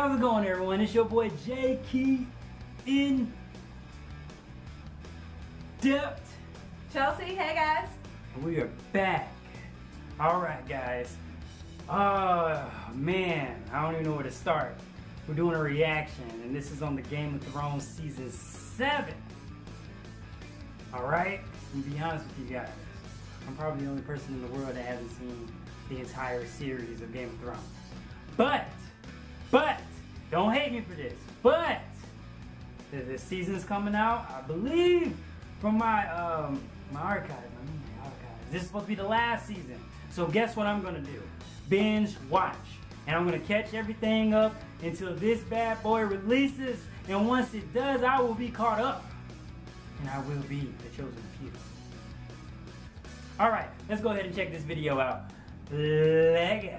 how's it going everyone? It's your boy J Keye in depth. Chelsea, hey guys. We are back. Alright guys. Oh man, I don't even know where to start. We're doing a reaction and this is on the Game of Thrones season 7. Alright? To be honest with you guys. I'm probably the only person in the world that hasn't seen the entire series of Game of Thrones. But, but, don't hate me for this, but, the, the season's coming out, I believe, from my, um, my archive, my archive. This is supposed to be the last season. So guess what I'm gonna do? Binge watch. And I'm gonna catch everything up until this bad boy releases. And once it does, I will be caught up. And I will be the chosen few. Alright, let's go ahead and check this video out. Lego.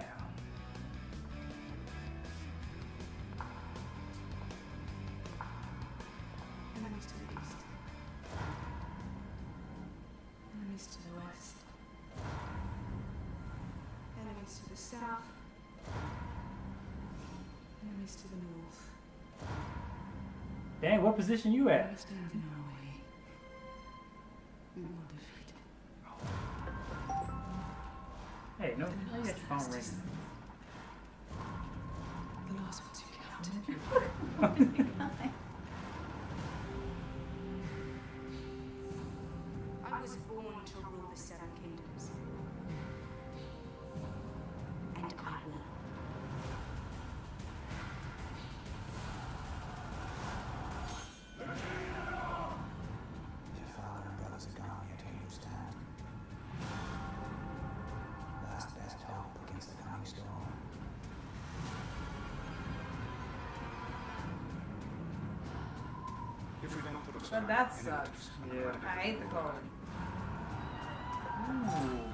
Enemies to the south. Enemies to the north. Dang, what position you at? Stand in our way. We will defeat. Hey, no, you your phone ringing. The last ones who counted. I was born to rule the Seven Kingdoms. And I. Your father and brothers are gone, yet here you. Last best hope against the coming storm. But that sucks. Yeah. I hate the cold. Oh,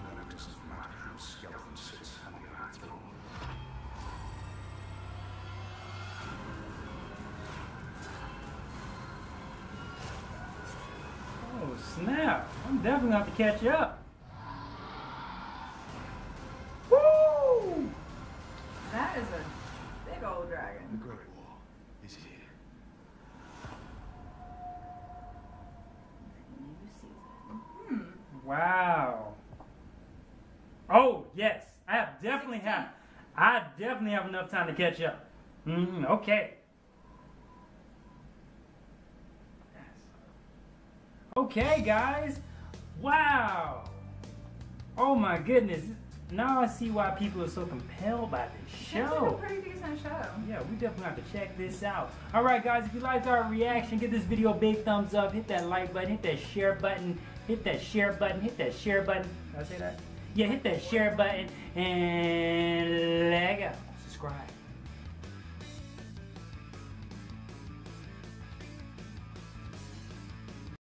snap. I'm definitely gonna have to catch up. Woo! That is a big old dragon. The Great War is here. Wow. Oh, yes. I have definitely have. I definitely have enough time to catch up. Mm, okay. Okay, guys. Wow. Oh my goodness. Now I see why people are so compelled by this It's show. a pretty decent show. Yeah, we definitely have to check this out. All right, guys, if you liked our reaction, give this video a big thumbs up. Hit that like button, hit that share button, hit that share button, hit that share button. Did I say that? Yeah, hit that share button and Lego. Subscribe.